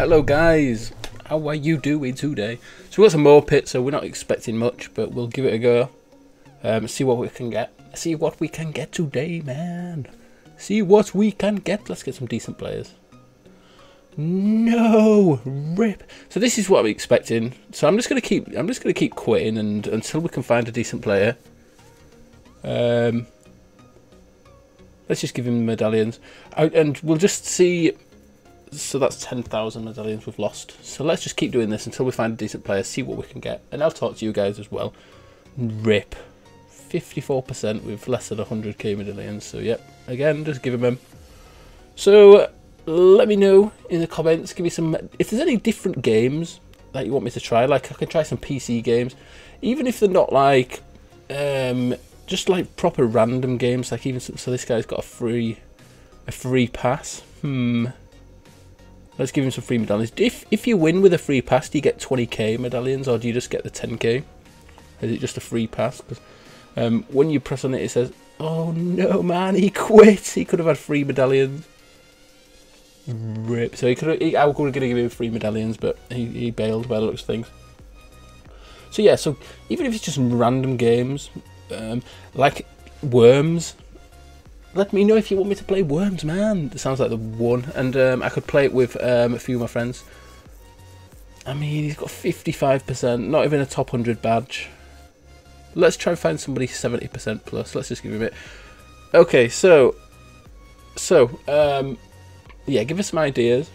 Hello guys, how are you doing today? So we got some more pits, so we're not expecting much, but we'll give it a go. Um, see what we can get. See what we can get today, man. See what we can get. Let's get some decent players. No, rip. So this is what I'm expecting. So I'm just gonna keep. I'm just gonna keep quitting, and until we can find a decent player. Um, let's just give him medallions, I, and we'll just see. So that's ten thousand medallions we've lost. So let's just keep doing this until we find a decent player, see what we can get, and I'll talk to you guys as well. Rip. 54% with less than 100k medallions. So, yep, again, just give them. So, let me know in the comments. Give me some. If there's any different games that you want me to try, like I can try some PC games, even if they're not like, um, just like proper random games. Like even so, this guy's got a free, a free pass. Hmm. Let's give him some free medallions. If if you win with a free pass, do you get 20k medallions, or do you just get the 10k? Is it just a free pass? Because um, when you press on it, it says, "Oh no, man, he quit. He could have had free medallions." Rip. So he could. Have, he, I was going to give him free medallions, but he, he bailed by the looks of things. So yeah. So even if it's just random games, um, like Worms, let me know if you want me to play Worms, man. It sounds like the one, and um, I could play it with um, a few of my friends. I mean, he's got 55%, not even a top 100 badge. Let's try and find somebody 70% plus. Let's just give him it. Okay, so, so, um, yeah, give us some ideas.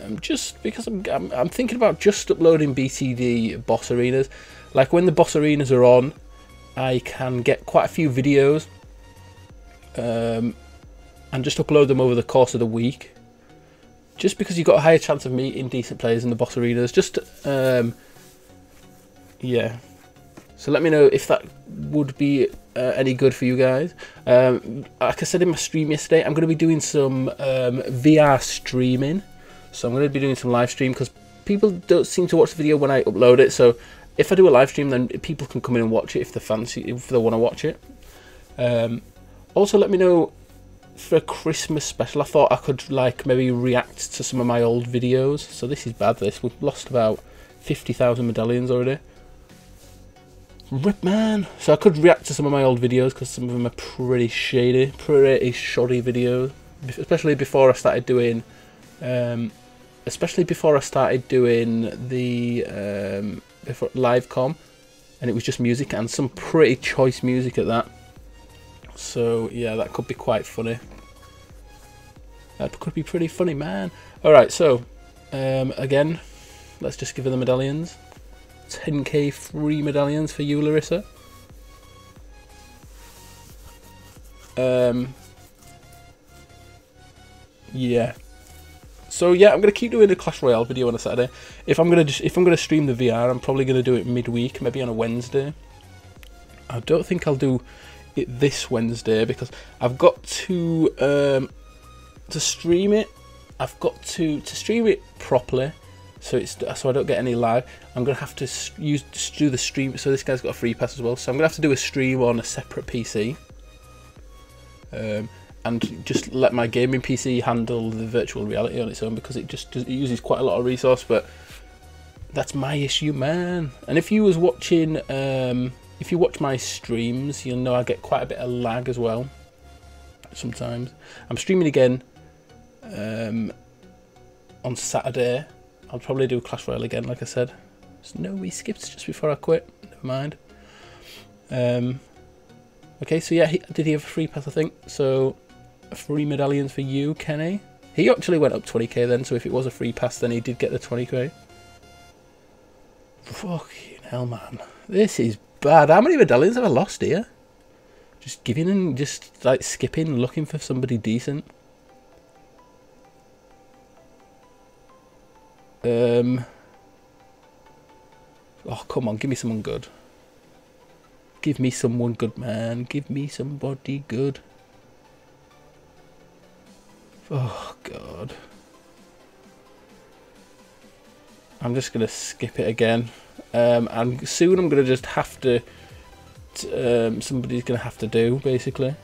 Um, just because I'm, I'm, I'm thinking about just uploading BTD boss arenas. Like when the boss arenas are on, I can get quite a few videos um, and just upload them over the course of the week. Just because you've got a higher chance of meeting decent players in the boss arenas. Just, um, yeah. So let me know if that would be uh, any good for you guys. Um, like I said in my stream yesterday, I'm going to be doing some um, VR streaming. So I'm going to be doing some live stream because people don't seem to watch the video when I upload it. So if I do a live stream, then people can come in and watch it if they fancy, if they want to watch it. Um, also, let me know for a Christmas special. I thought I could like maybe react to some of my old videos. So this is bad. This we've lost about fifty thousand medallions already. Rip man. So I could react to some of my old videos because some of them are pretty shady, pretty shoddy videos. Especially before I started doing, um, especially before I started doing the um, live com, and it was just music and some pretty choice music at that. So yeah, that could be quite funny. That could be pretty funny, man. All right, so um, again, let's just give her the medallions. 10k free medallions for you, Larissa. Um, yeah. So yeah, I'm gonna keep doing a Clash Royale video on a Saturday. If I'm gonna if I'm gonna stream the VR, I'm probably gonna do it midweek, maybe on a Wednesday. I don't think I'll do it this Wednesday because I've got to um, to stream it. I've got to to stream it properly so it's so I don't get any lag. I'm gonna have to use do the stream. So this guy's got a free pass as well. So I'm gonna have to do a stream on a separate PC, um, and just let my gaming PC handle the virtual reality on its own because it just it uses quite a lot of resource. But that's my issue, man. And if you was watching, um, if you watch my streams, you'll know I get quite a bit of lag as well. Sometimes I'm streaming again um, on Saturday I'll probably do Clash Royale again, like I said. No, we skipped just before I quit. Never mind. Um, okay, so yeah, he, did he have a free pass, I think? So, free medallions for you, Kenny. He actually went up 20k then, so if it was a free pass, then he did get the 20k. Fucking hell, man. This is bad. How many medallions have I lost here? Just giving and just, like, skipping, looking for somebody decent. Um. Oh, come on, give me someone good. Give me someone good, man. Give me somebody good. Oh, God. I'm just going to skip it again. Um, and soon I'm going to just have to... Um, somebody's going to have to do, basically.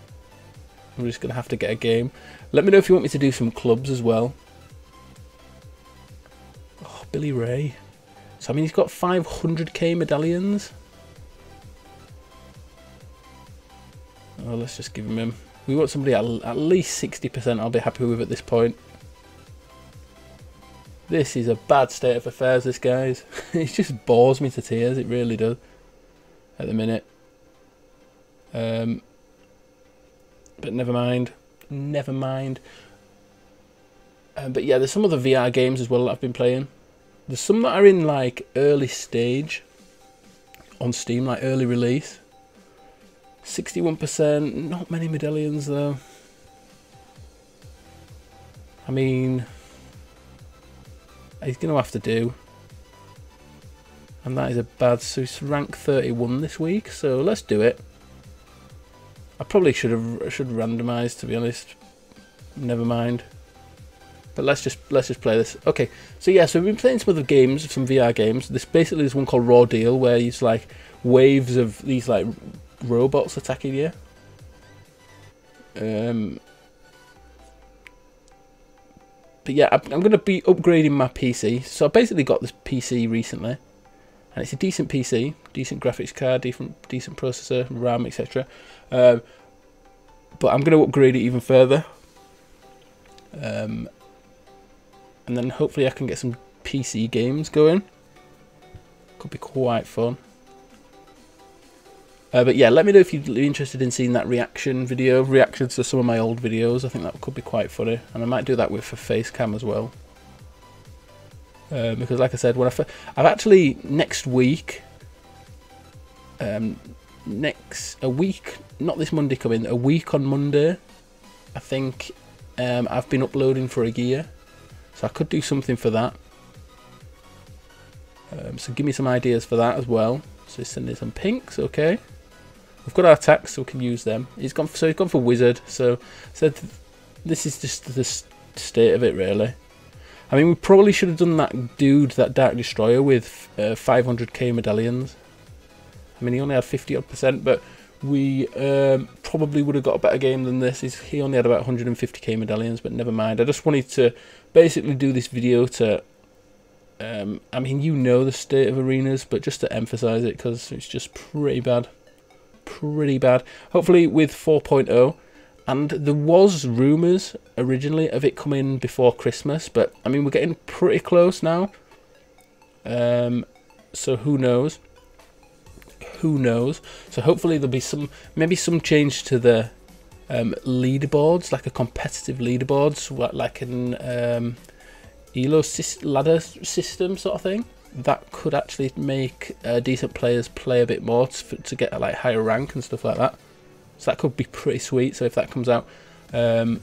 I'm just going to have to get a game. Let me know if you want me to do some clubs as well. Oh, Billy Ray. So, I mean, he's got 500k medallions. Oh, let's just give him him. We want somebody at, at least 60% I'll be happy with at this point. This is a bad state of affairs, this guys. it just bores me to tears, it really does. At the minute. Um, but never mind. Never mind. Um, but yeah, there's some other VR games as well that I've been playing. There's some that are in like early stage on Steam, like early release. 61%, not many medallions though. I mean, he's going to have to do. And that is a bad, so he's rank 31 this week, so let's do it. I probably should have should randomize to be honest. Never mind. But let's just let's just play this. Okay, so yeah, so we've been playing some other games, some VR games. This basically is one called Raw Data, where it's like waves of these like robots attacking you. Um, but yeah, I'm, I'm going to be upgrading my PC. So I basically got this PC recently, and it's a decent PC, decent graphics card, decent decent processor, RAM, etc. Um, but I'm going to upgrade it even further. Um, and then hopefully I can get some PC games going. Could be quite fun. Uh, but yeah, let me know if you'd be interested in seeing that reaction video, reactions to some of my old videos. I think that could be quite funny, and I might do that with a face cam as well. Uh, because, like I said, when I I've actually next week, um, next a week, not this Monday coming, a week on Monday, I think um, I've been uploading for a year, so I could do something for that. Um, so give me some ideas for that as well. So sending some pinks, okay. We've got our attacks, so we can use them. He's gone, for, so he's gone for wizard. So, so this is just the state of it, really. I mean, we probably should have done that dude, that Dark Destroyer, with uh, 500k medallions. I mean, he only had 50 odd percent, but we um, probably would have got a better game than this. He's, he only had about 150k medallions, but never mind. I just wanted to basically do this video to. Um, I mean, you know the state of arenas, but just to emphasize it because it's just pretty bad pretty bad. Hopefully with 4.0. And there was rumours originally of it coming before Christmas, but I mean we're getting pretty close now. Um, so who knows? Who knows? So hopefully there'll be some, maybe some change to the um, leaderboards, like a competitive leaderboards, like an um, Elo ladder system sort of thing that could actually make uh, decent players play a bit more to, to, get like higher rank and stuff like that. So that could be pretty sweet. So if that comes out um,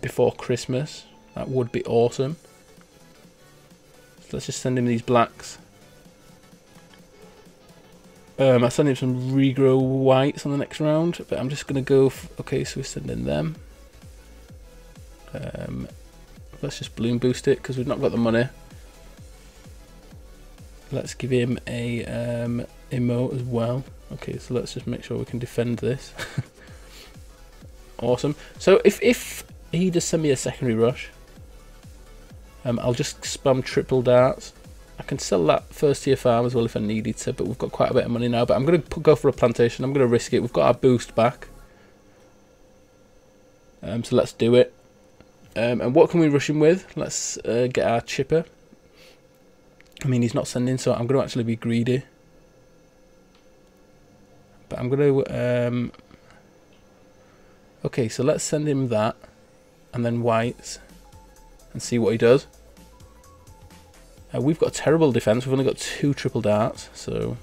before Christmas, that would be awesome. So let's just send him these blacks. Um, I send him some regrow whites on the next round, but I'm just going to go. okay, so we're sending them. Um, let's just bloon boost it because we've not got the money. Let's give him a um, emote as well. Okay, so let's just make sure we can defend this. awesome. So if, if he does send me a secondary rush, um, I'll just spam triple darts. I can sell that first tier farm as well if I needed to, but we've got quite a bit of money now. But I'm going to go for a plantation. I'm going to risk it. We've got our boost back. Um, so let's do it. Um, and what can we rush him with? Let's uh, get our chipper. I mean, he's not sending, so I'm going to actually be greedy. But I'm going to... Um, okay, so let's send him that. And then whites. And see what he does. Uh, we've got a terrible defense. We've only got two triple darts, so...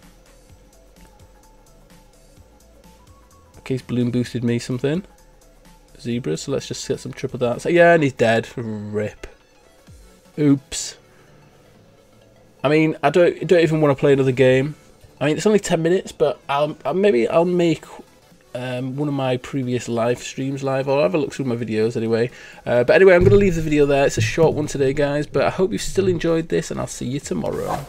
Okay, he's bloon boosted me something. Zebras, so let's just get some triple darts. Yeah, and he's dead. Rip. Oops. I mean, I don't don't even want to play another game. I mean, it's only ten minutes, but I'll, I'll maybe I'll make um, one of my previous live streams live, or I'll have a look through my videos anyway. Uh, but anyway, I'm going to leave the video there. It's a short one today, guys, but I hope you've still enjoyed this, and I'll see you tomorrow.